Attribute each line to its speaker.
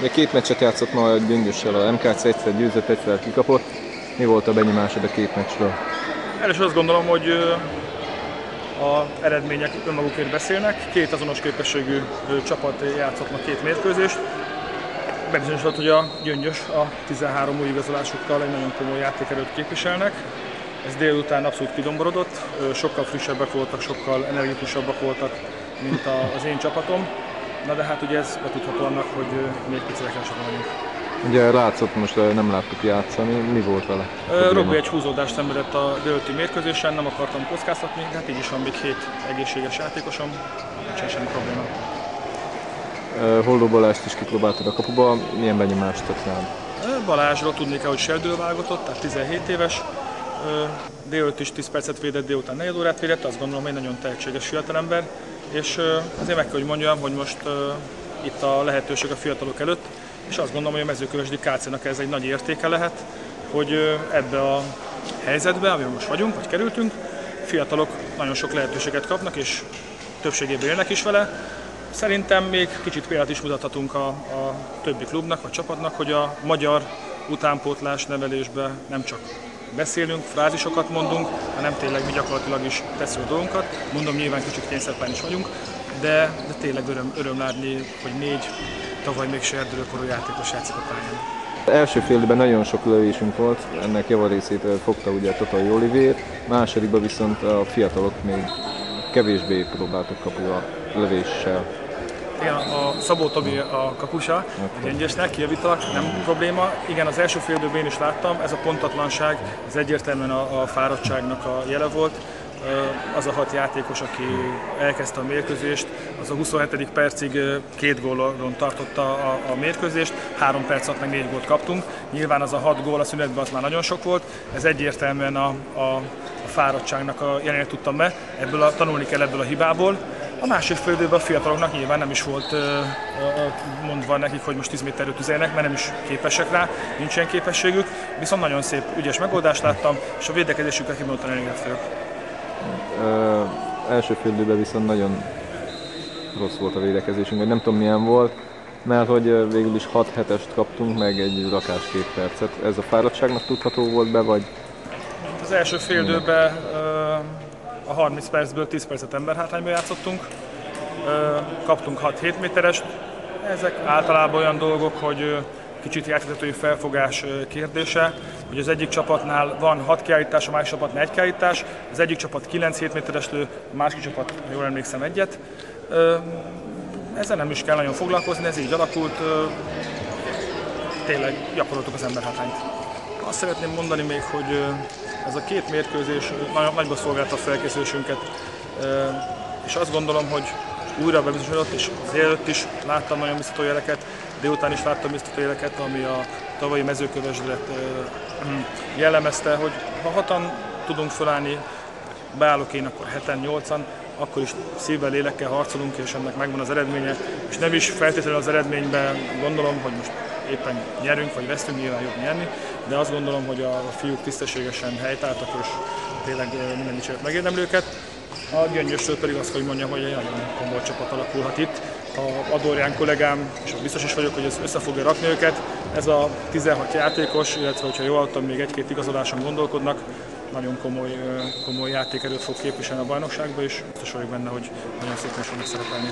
Speaker 1: De két meccset játszott ma a Gyöngyössel, a MKC egyszer győzött, egyszer kikapott. Mi volt a benyomásod a két meccsről?
Speaker 2: Először azt gondolom, hogy a eredmények önmagukért beszélnek. Két azonos képességű csapat játszott ma két mérkőzést. Bebizonyosodott, hogy a Gyöngyös a 13 új igazolásukkal egy nagyon komoly játékerőt képviselnek. Ez délután abszolút kidomborodott, sokkal frissebbek voltak, sokkal energikusabbak voltak, mint az én csapatom. Na de hát ugye ez betudható annak, hogy még picire kell vagyunk.
Speaker 1: Ugye látszott, most nem láttuk játszani, mi volt vele?
Speaker 2: Robi egy húzódást szenvedett a délőtti mérkőzésen, nem akartam kockáztatni, de hát így is van még hét egészséges játékosom, nincs semmi probléma.
Speaker 1: Holló Balást is kipróbáltad a kapuba, milyen benyomást tett rád?
Speaker 2: Balázsról tudni kell, hogy serdől válogatott, tehát 17 éves, délőtt is 10 percet védett, délután 4 órát védett, azt gondolom, hogy nagyon tehetséges fiatalember, és azért meg kell, hogy mondjam, hogy most itt a lehetőség a fiatalok előtt, és azt gondolom, hogy a mezőkövesdi KC-nak ez egy nagy értéke lehet, hogy ebbe a helyzetbe, amiben most vagyunk, vagy kerültünk, fiatalok nagyon sok lehetőséget kapnak, és többségében élnek is vele. Szerintem még kicsit példát is mutathatunk a, a többi klubnak, vagy csapatnak, hogy a magyar utánpótlás nevelésbe nem csak beszélünk, frázisokat mondunk, hanem tényleg mi gyakorlatilag is tesszük a dolgunkat. Mondom, nyilván kicsit kényszerpályán is vagyunk, de, de tényleg öröm, öröm látni, hogy négy tavaly még serdülőkorú játékos játszik a pályán.
Speaker 1: Első félben nagyon sok lövésünk volt, ennek javarészét fogta ugye Totai Olivér, másodikban viszont a fiatalok még kevésbé próbáltak kapura lövéssel.
Speaker 2: Igen, a Szabó Tobi a kapusa, a gyöngyösnek, kijavítalak, nem probléma. Igen, az első fél én is láttam, ez a pontatlanság, ez egyértelműen a, a fáradtságnak a jele volt. Az a hat játékos, aki elkezdte a mérkőzést, az a 27. percig két gólon tartotta a, a mérkőzést, három perc alatt meg négy gólt kaptunk. Nyilván az a hat gól a szünetben az már nagyon sok volt, ez egyértelműen a, a, a fáradtságnak a jelenét tudtam be, ebből a, tanulni kell ebből a hibából a másik félidőben a fiataloknak nyilván nem is volt mondva nekik, hogy most 10 méterről tüzeljenek, mert nem is képesek rá, nincs ilyen képességük, viszont nagyon szép, ügyes megoldást láttam, és a védekezésükkel kimondottan elégedett vagyok.
Speaker 1: első félidőben viszont nagyon rossz volt a védekezésünk, vagy nem tudom milyen volt, mert hogy végül is 6 hetest kaptunk, meg egy rakás két percet. Ez a fáradtságnak tudható volt be, vagy?
Speaker 2: Az első fél időben a 30 percből 10 percet emberhátrányban játszottunk, kaptunk 6-7 méteres, ezek általában olyan dolgok, hogy kicsit játékvezetői felfogás kérdése, hogy az egyik csapatnál van 6 kiállítás, a másik csapatnál 1 kiállítás, az egyik csapat 9-7 méteres lő, a másik csapat, jól emlékszem, egyet. Ezzel nem is kell nagyon foglalkozni, ez így alakult, tényleg gyakoroltuk az emberhátrányt. Azt szeretném mondani még, hogy ez a két mérkőzés nagyon nagyba szolgálta a felkészülésünket, és azt gondolom, hogy újra bebizonyosodott, és délőtt is láttam nagyon biztató jeleket, délután is láttam biztató jeleket, ami a tavalyi mezőkövesdet jellemezte, hogy ha hatan tudunk felállni, beállok én, akkor heten, nyolcan, akkor is szívvel, lélekkel harcolunk, és ennek megvan az eredménye, és nem is feltétlenül az eredményben gondolom, hogy most éppen nyerünk vagy vesztünk, nyilván jobb nyerni, de azt gondolom, hogy a fiúk tisztességesen helytáltak, és tényleg minden dicséret megérdemli őket. A Gyöngyösről pedig azt, hogy mondjam, hogy egy nagyon komoly csapat alakulhat itt. A Adorján kollégám, és biztos is vagyok, hogy ez össze fogja rakni őket. Ez a 16 játékos, illetve hogyha jól adtam, még egy-két igazoláson gondolkodnak, nagyon komoly, komoly játékerőt fog képviselni a bajnokságban, és biztos vagyok benne, hogy nagyon szépen fognak szerepelni.